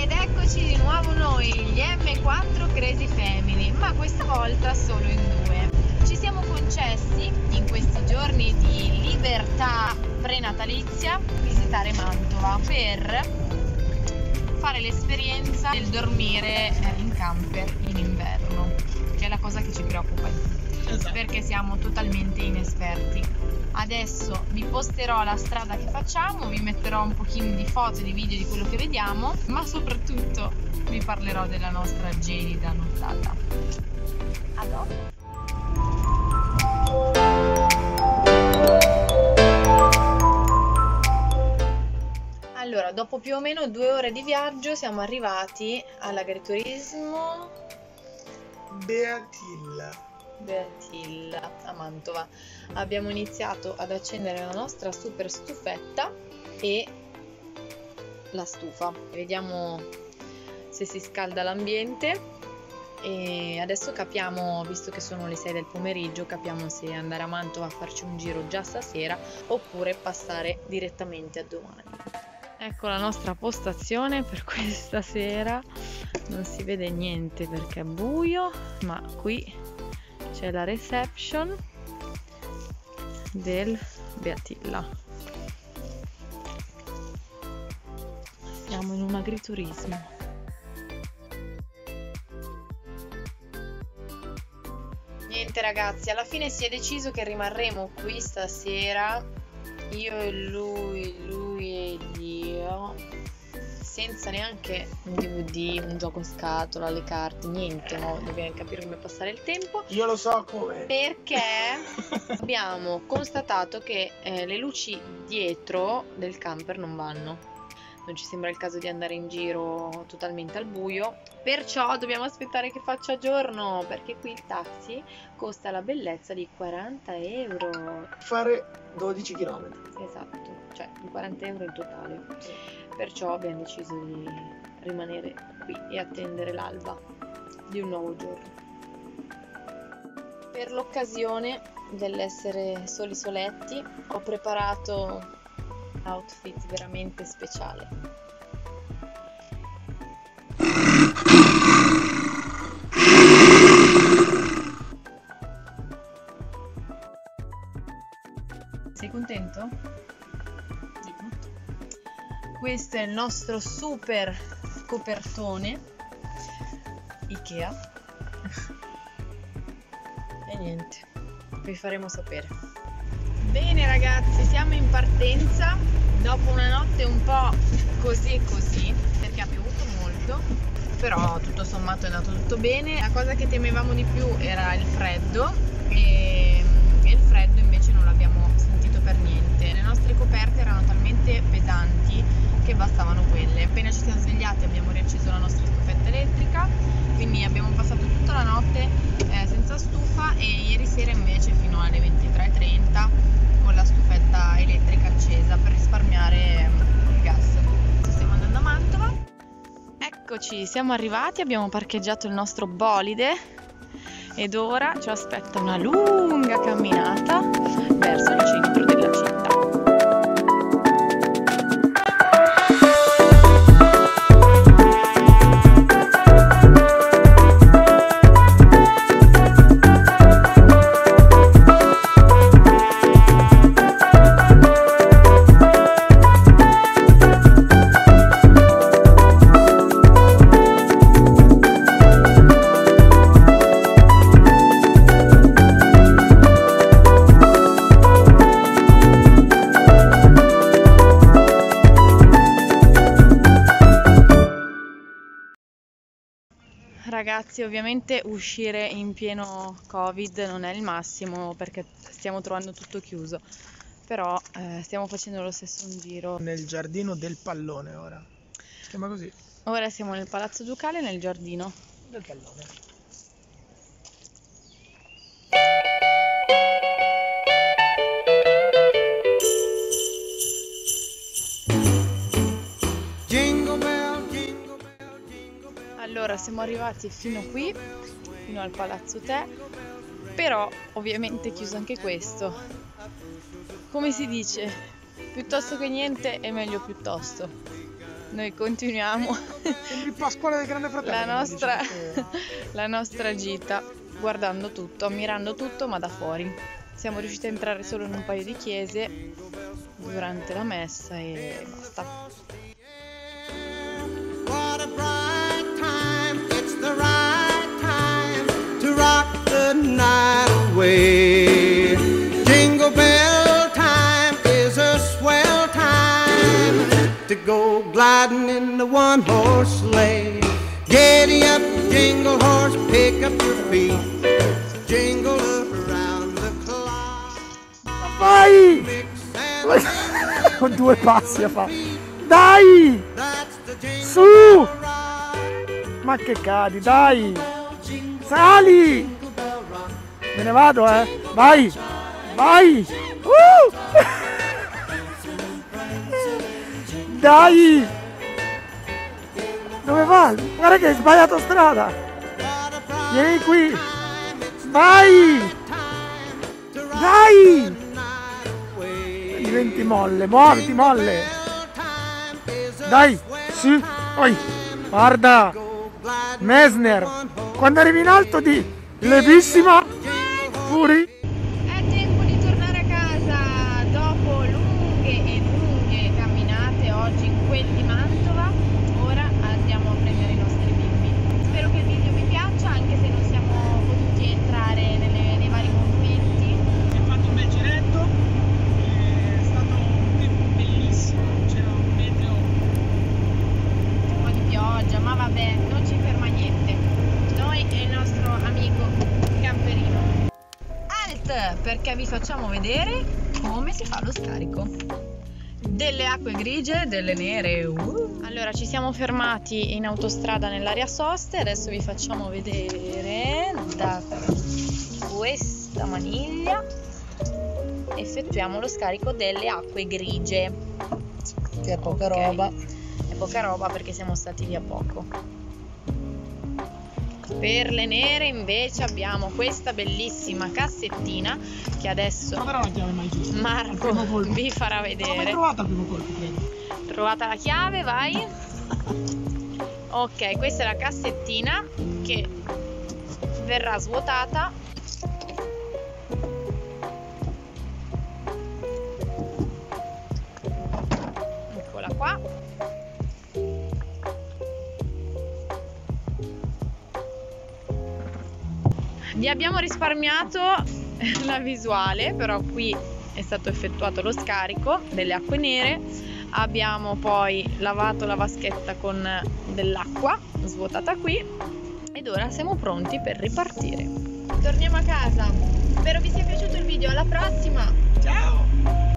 Ed eccoci di nuovo noi, gli M4 Crazy Family, ma questa volta solo in due. Ci siamo concessi in questi giorni di libertà prenatalizia visitare Mantova per fare l'esperienza del dormire eh, in camper in inverno, che è la cosa che ci preoccupa di più, Esatto. perché siamo totalmente inesperti. Adesso vi posterò la strada che facciamo, vi metterò un pochino di foto e di video di quello che vediamo, ma soprattutto vi parlerò della nostra gelida nottata. A dopo! Allora, dopo più o meno due ore di viaggio siamo arrivati all'agriturismo Beatilla. Beatilla a Mantova. Abbiamo iniziato ad accendere la nostra super stufetta e la stufa. Vediamo se si scalda l'ambiente e adesso capiamo, visto che sono le 6 del pomeriggio, capiamo se andare a Mantova a farci un giro già stasera oppure passare direttamente a domani. Ecco la nostra postazione per questa sera. Non si vede niente perché è buio, ma qui c'è la reception del Beatilla. Siamo in un agriturismo. Niente ragazzi, alla fine si è deciso che rimarremo qui stasera, io e lui, lui senza neanche un DVD, un gioco in scatola, le carte, niente, no? Dobbiamo capire come passare il tempo. Io lo so come. Perché abbiamo constatato che eh, le luci dietro del camper non vanno. Non ci sembra il caso di andare in giro totalmente al buio. Perciò dobbiamo aspettare che faccia giorno. Perché qui il taxi costa la bellezza di 40 euro. Fare 12 km. Esatto, cioè 40 euro in totale. Perciò abbiamo deciso di rimanere qui e attendere l'alba di un nuovo giorno. Per l'occasione dell'essere soli soletti ho preparato outfit veramente speciale. Sei contento? Questo è il nostro super copertone Ikea. e niente, vi faremo sapere. Bene ragazzi, siamo in partenza dopo una notte un po' così e così, perché ha piovuto molto, però tutto sommato è andato tutto bene. La cosa che temevamo di più era il freddo e, e il freddo invece non l'abbiamo sentito per niente. Le nostre coperte erano talmente pesanti che bastavano quelle. Appena ci siamo svegliati abbiamo riacceso la nostra stufetta elettrica, quindi abbiamo passato tutta la notte Eccoci, siamo arrivati, abbiamo parcheggiato il nostro bolide ed ora ci aspetta una lunga camminata verso il centro della città. Ragazzi, ovviamente uscire in pieno Covid non è il massimo perché stiamo trovando tutto chiuso, però eh, stiamo facendo lo stesso un giro. Nel giardino del pallone ora. Si chiama così? Ora siamo nel Palazzo Ducale nel giardino. Del pallone. Allora, siamo arrivati fino qui, fino al Palazzo Te, però ovviamente è chiuso anche questo. Come si dice, piuttosto che niente è meglio piuttosto. noi continuiamo Il Pasquale del Grande Fratello. la nostra, la nostra gita guardando tutto, ammirando tutto ma da fuori. Siamo riusciti a entrare solo in un paio di chiese durante la messa e basta. The night away. Jingle bell time is a swell time to go gliding in the one horse sleigh. Giddy up, jingle horse, pick up your feet, jingle around the clock. Vai! Con due passi a fare. Dai! that's the jingle Su! Ma che cadi, dai! Sali! Me ne vado, eh! Vai! Vai! Uh! Dai! Dove va? Guarda che hai sbagliato strada! Vieni qui! Vai! Dai! Diventi molle, muoviti molle! Dai! Sì! Poi! Guarda! Mesner! Quando arrivi in alto di levissima! Furi! È tempo di tornare a casa dopo lunghe e lunghe camminate oggi in quel di Mantova. Ora andiamo a prendere i nostri bimbi. Spero che il video vi piaccia, anche se non siamo potuti entrare nelle- nei vari monumenti. Abbiamo fatto un bel giretto, è stato un tempo bellissimo, c'era un meteo Un po' di pioggia, ma vabbè, non ci ferma niente. Noi e il nostro amico camperino. Alt! Perché vi facciamo vedere come si fa lo scarico. Delle acque grigie, delle nere. uh. Allora, ci siamo fermati in autostrada nell'area soste. Adesso vi facciamo vedere da questa maniglia. Effettuiamo lo scarico delle acque grigie. che è poca Ok. roba. È poca roba perché siamo stati via poco. Per le nere invece abbiamo questa bellissima cassettina che adesso Marco vi farà vedere. trovata colpo. Trovata la chiave, vai. Ok, questa è la cassettina che verrà svuotata. Eccola qua. Vi abbiamo risparmiato la visuale, però qui è stato effettuato lo scarico delle acque nere. Abbiamo poi lavato la vaschetta con dell'acqua svuotata qui ed ora siamo pronti per ripartire. Torniamo a casa. Spero vi sia piaciuto il video, alla prossima! Ciao!